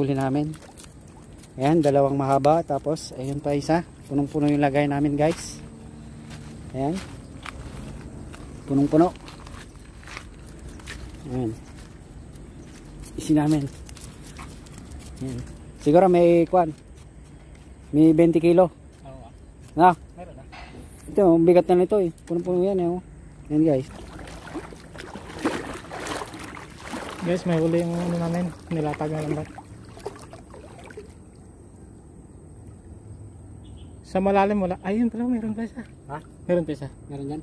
huli namin. Ayan, dalawang mahaba. Tapos, ayun pa isa. Punong-puno yung lagay namin guys. Ayan. Punong-puno. Ayan. Isi namin. Ayan. Siguro may kwan. May 20 kilo. Na, ito, ang bigat na nito eh. Punong-puno yan eh. Oh. Ayan guys. Guys, may huli yung ano namin. Nilatag na lambat. Sa malalim wala. Ayun pala, meron pa isa. Ha? Meron pa isa. Meron yan.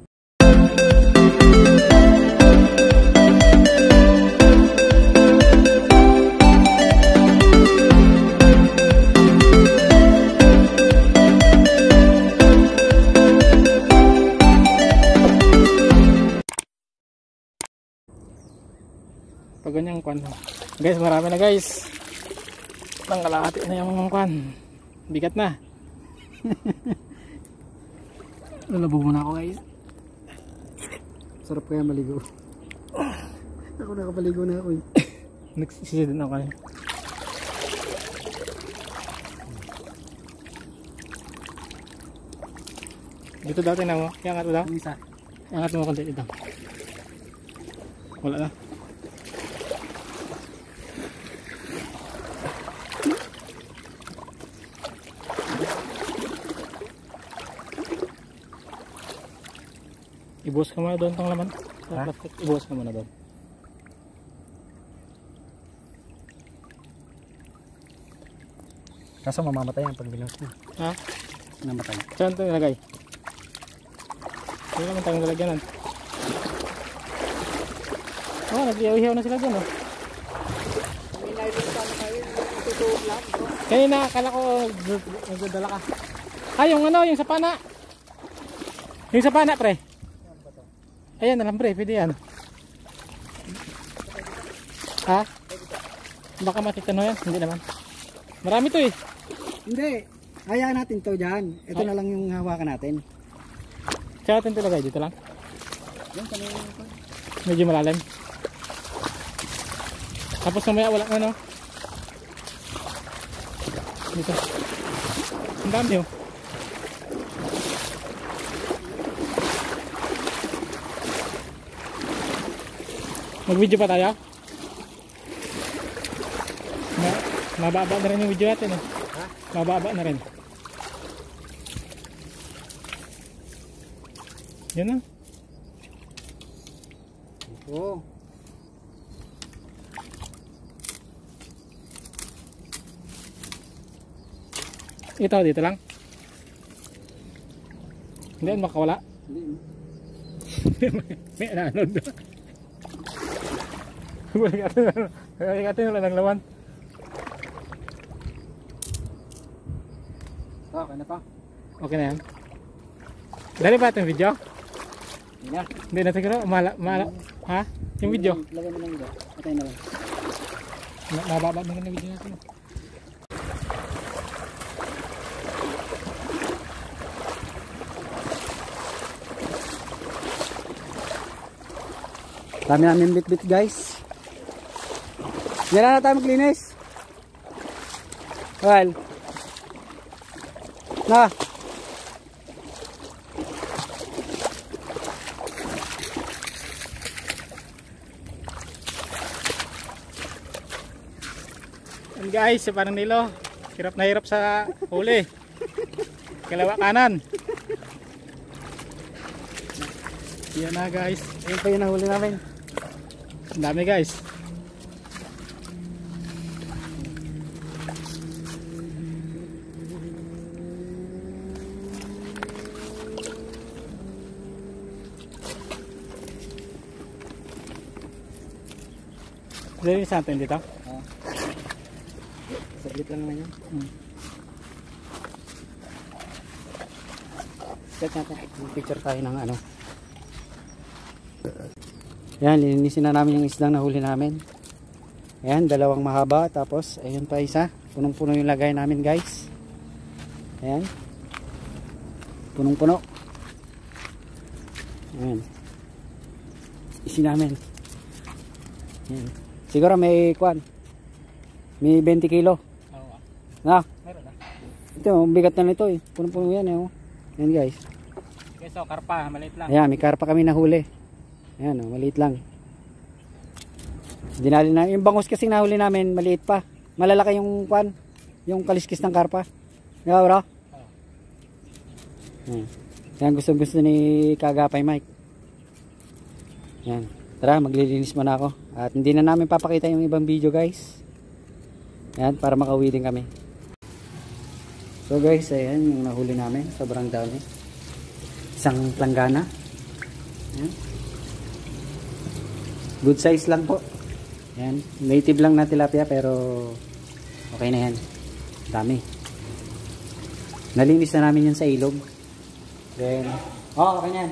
Pag ganyang kwan. Guys, marami na guys. Pangkalahati na yung kwan. Bigat na. Lalabog muna ako guys. Sarap kaya maligo. ako nakapaligo na ako eh. Nagsisisid na ako. eh. Dito dati na mo. Iangat mo daw. Isa. Iangat mo konti dito. Wala na. Ibuhos ka muna doon tong laman. Sa plastic. Ibuhos ka muna doon. Kaso mamamatay yan pag binuhos mo. Ha? Namatay. Saan ito nilagay? Wala naman tayong lalagyanan. Oh, nag-iyaw-iyaw na sila dyan oh. Kanina akala ko nagdadala ka. Ah, yung ano, yung sa pana. Yung sa pana, pre. Ayan na lang, pre. Pwede yan. Ha? Baka matitano yan. Hindi naman. Marami to eh. Hindi. Hayaan natin to dyan. Ito Ay. na lang yung hawakan natin. Kaya natin talagay dito lang. Yan kami. Medyo malalim. Tapos mamaya wala na no. Dito. Ang dami oh. Mag-video pa tayo? Ma mababa na rin yung video natin eh. Ha? Mababa na rin. Yan na. Oo. Ito dito lang. Hindi makawala. Hindi. May nanod. Balik natin. Balik natin wala ng lawan. Okay na to. Okay na yan. Dali ba itong video? Hindi na. Hindi na siguro. Mala, mala. Ha? Yung video. Lagay mo lang dito. Patay na lang. Ma- Mababa na yung video natin. Dami namin bit-bit guys. Yan na tayo maglinis. Well. Na. And guys, si parang nilo. Hirap na hirap sa huli. Kalawa kanan. Yan na guys. Ayun pa yung nahuli namin. Ang dami guys. Linis natin dito. Ah. Saglit lang naman yan. Hmm. Set natin. Picture tayo ng ano. Yan, linisin na namin yung isdang nahuli namin. Ayan, dalawang mahaba. Tapos, ayun pa isa. Punong-puno yung lagay namin guys. Ayan. Punong-puno. Ayan. Isi namin. Ayan. Siguro may kwan. May 20 kilo. Oo. Na, Meron na. ito, ang bigat na nito eh. Punong-puno yan eh. Oh. Yan guys. Okay, so karpa, maliit lang. Ayan, may karpa kami nahuli. Ayan, oh, maliit lang. Dinali na, yung bangus kasing nahuli namin, maliit pa. Malalaki yung kwan, yung kaliskis ng karpa. Di ba bro? Ayan. Yan gusto gusto ni Kagapay Mike. Yan. Tara, maglilinis muna ako. At hindi na namin papakita yung ibang video guys. Yan, para makauwi din kami. So guys, ayan yung nahuli namin. Sobrang dami. Isang planggana. Ayan. Good size lang po. Ayan. Native lang na tilapia pero okay na yan. Dami. Nalinis na namin yan sa ilog. Then, oh, okay na yan.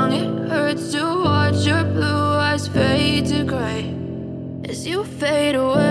to gray as you fade away.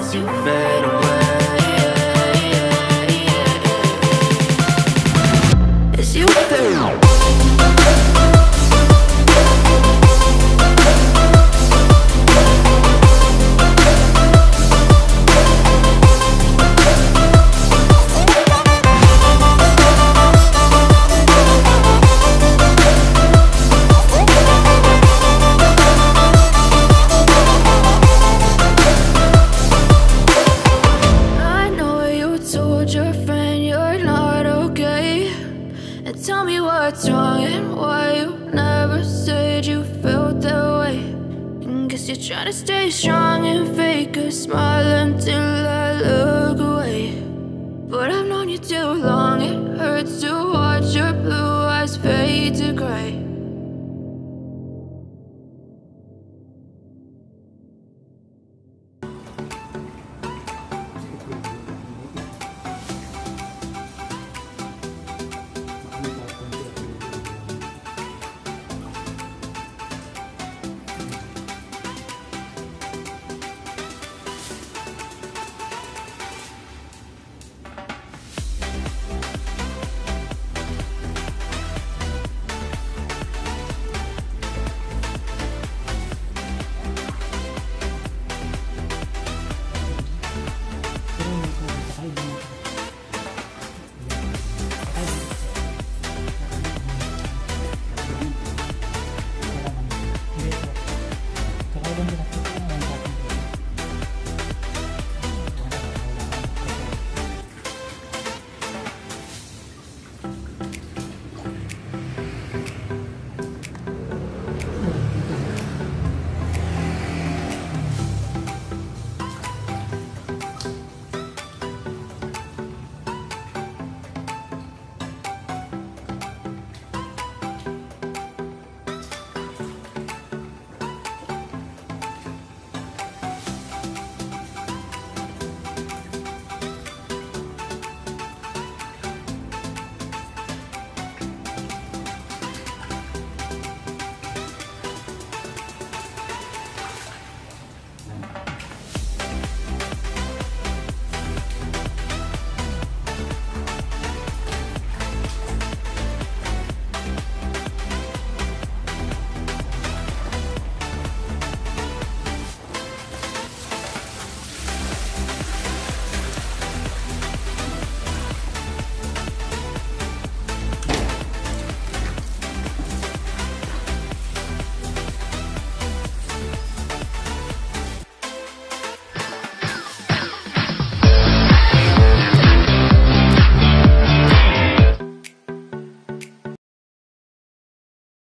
As you fade away. You